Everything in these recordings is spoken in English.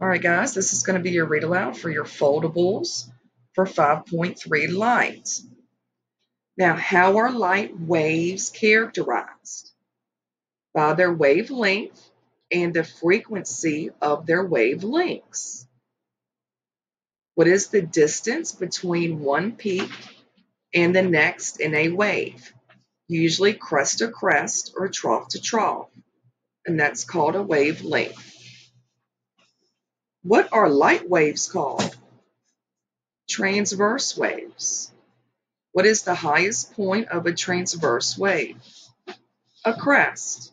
All right, guys, this is going to be your read aloud for your foldables for 5.3 light. Now, how are light waves characterized? By their wavelength and the frequency of their wavelengths. What is the distance between one peak and the next in a wave? Usually crest to crest or trough to trough, and that's called a wavelength. What are light waves called? Transverse waves. What is the highest point of a transverse wave? A crest.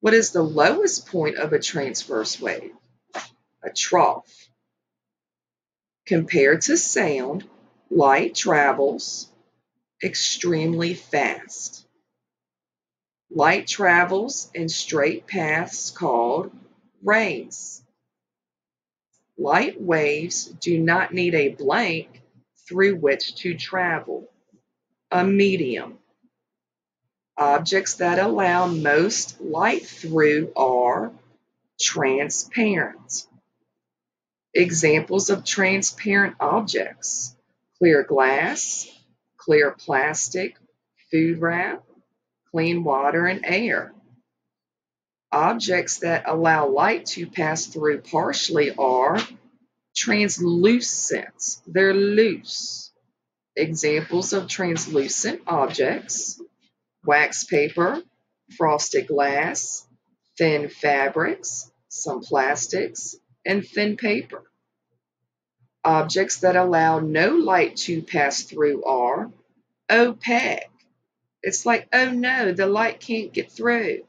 What is the lowest point of a transverse wave? A trough. Compared to sound, light travels extremely fast. Light travels in straight paths called rays. Light waves do not need a blank through which to travel, a medium. Objects that allow most light through are transparent. Examples of transparent objects, clear glass, clear plastic, food wrap, clean water and air. Objects that allow light to pass through partially are translucent. They're loose. Examples of translucent objects, wax paper, frosted glass, thin fabrics, some plastics, and thin paper. Objects that allow no light to pass through are opaque. It's like, oh no, the light can't get through.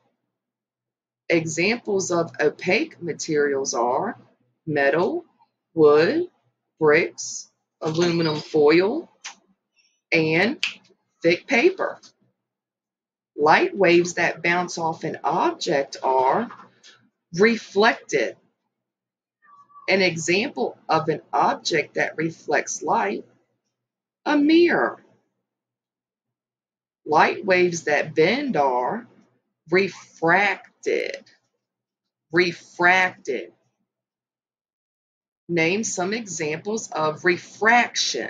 Examples of opaque materials are metal, wood, bricks, aluminum foil, and thick paper. Light waves that bounce off an object are reflected. An example of an object that reflects light, a mirror. Light waves that bend are refracted. Refracted. Name some examples of refraction.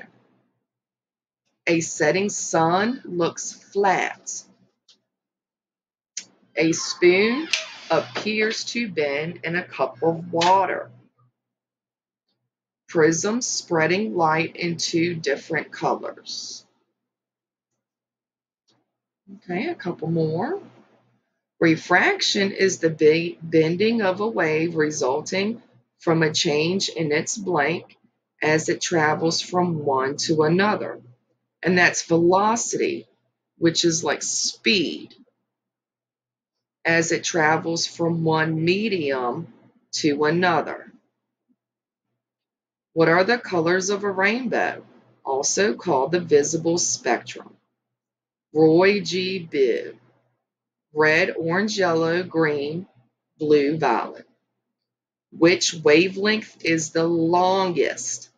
A setting sun looks flat. A spoon appears to bend in a cup of water. Prisms spreading light into different colors. Okay, a couple more. Refraction is the bending of a wave resulting from a change in its blank as it travels from one to another. And that's velocity, which is like speed, as it travels from one medium to another. What are the colors of a rainbow? Also called the visible spectrum. Roy G. Biv red, orange, yellow, green, blue, violet. Which wavelength is the longest?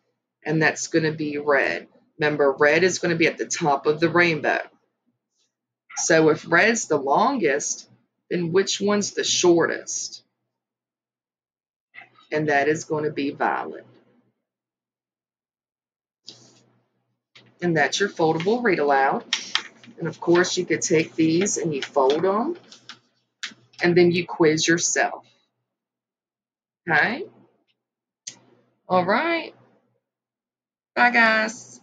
And that's going to be red. Remember, red is going to be at the top of the rainbow. So if red's the longest, then which one's the shortest? And that is going to be violet. And that's your foldable read aloud. And of course, you could take these and you fold them, and then you quiz yourself. Okay? All right. Bye, guys.